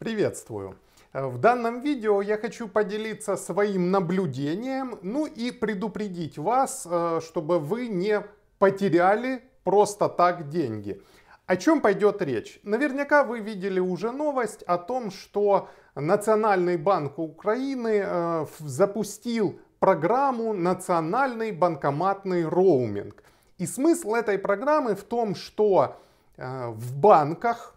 Приветствую! В данном видео я хочу поделиться своим наблюдением, ну и предупредить вас, э, чтобы вы не потеряли просто так деньги. О чем пойдет речь? Наверняка вы видели уже новость о том, что Национальный банк Украины э, запустил программу «Национальный банкоматный роуминг». И смысл этой программы в том, что э, в банках,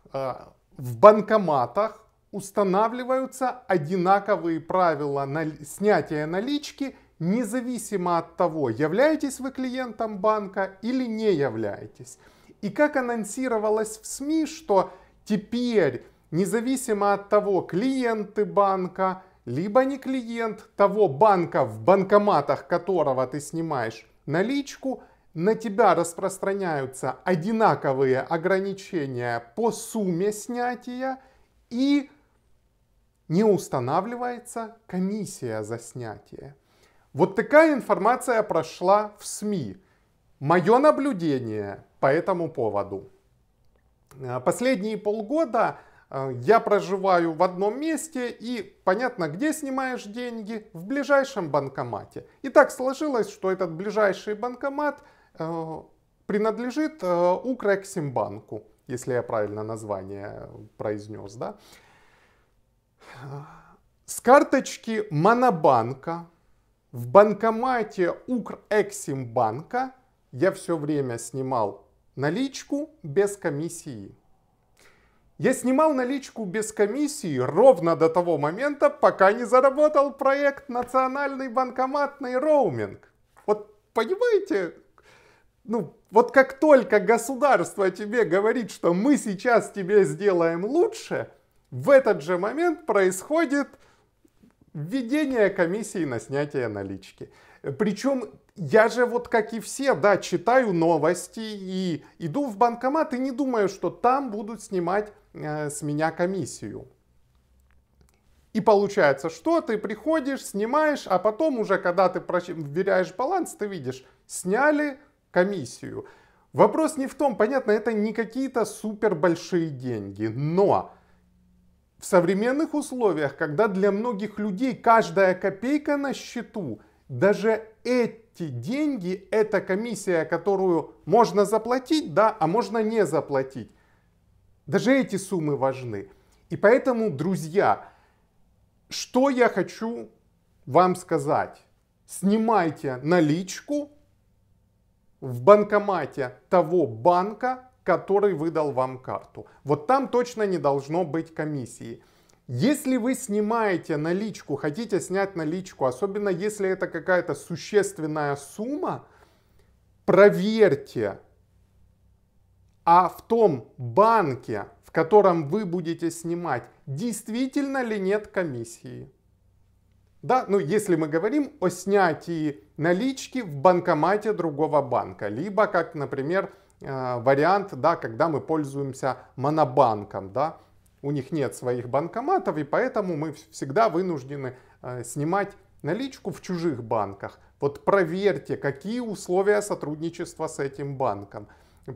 в банкоматах устанавливаются одинаковые правила снятия налички, независимо от того, являетесь вы клиентом банка или не являетесь. И как анонсировалось в СМИ, что теперь, независимо от того, клиенты банка, либо не клиент того банка, в банкоматах которого ты снимаешь наличку, на тебя распространяются одинаковые ограничения по сумме снятия и не устанавливается комиссия за снятие. Вот такая информация прошла в СМИ. Мое наблюдение по этому поводу. Э, последние полгода э, я проживаю в одном месте и понятно, где снимаешь деньги? В ближайшем банкомате. И так сложилось, что этот ближайший банкомат э, принадлежит Укрексимбанку, если я правильно название произнес. Да? Карточки Монобанка в банкомате Укрексимбанка я все время снимал наличку без комиссии. Я снимал наличку без комиссии ровно до того момента, пока не заработал проект «Национальный банкоматный роуминг». Вот понимаете, ну, вот как только государство тебе говорит, что мы сейчас тебе сделаем лучше – в этот же момент происходит введение комиссии на снятие налички. Причем я же вот как и все, да, читаю новости и иду в банкомат и не думаю, что там будут снимать э, с меня комиссию. И получается, что ты приходишь, снимаешь, а потом уже, когда ты вверяешь баланс, ты видишь, сняли комиссию. Вопрос не в том, понятно, это не какие-то супер большие деньги, но в современных условиях, когда для многих людей каждая копейка на счету, даже эти деньги, эта комиссия, которую можно заплатить, да, а можно не заплатить, даже эти суммы важны. И поэтому, друзья, что я хочу вам сказать? Снимайте наличку в банкомате того банка, который выдал вам карту. Вот там точно не должно быть комиссии. Если вы снимаете наличку, хотите снять наличку, особенно если это какая-то существенная сумма, проверьте, а в том банке, в котором вы будете снимать, действительно ли нет комиссии. Да, ну если мы говорим о снятии налички в банкомате другого банка, либо как, например, вариант, да, когда мы пользуемся монобанком, да, у них нет своих банкоматов, и поэтому мы всегда вынуждены э, снимать наличку в чужих банках. Вот проверьте, какие условия сотрудничества с этим банком.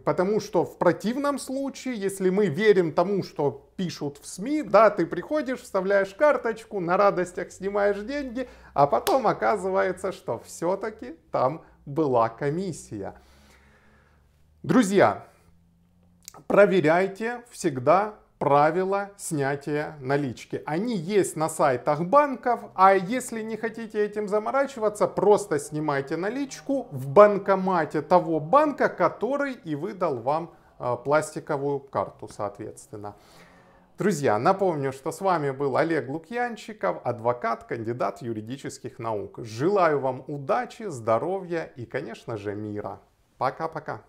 Потому что в противном случае, если мы верим тому, что пишут в СМИ, да, ты приходишь, вставляешь карточку, на радостях снимаешь деньги, а потом оказывается, что все-таки там была комиссия. Друзья, проверяйте всегда правила снятия налички. Они есть на сайтах банков, а если не хотите этим заморачиваться, просто снимайте наличку в банкомате того банка, который и выдал вам э, пластиковую карту, соответственно. Друзья, напомню, что с вами был Олег Лукьянчиков, адвокат, кандидат юридических наук. Желаю вам удачи, здоровья и, конечно же, мира. Пока-пока.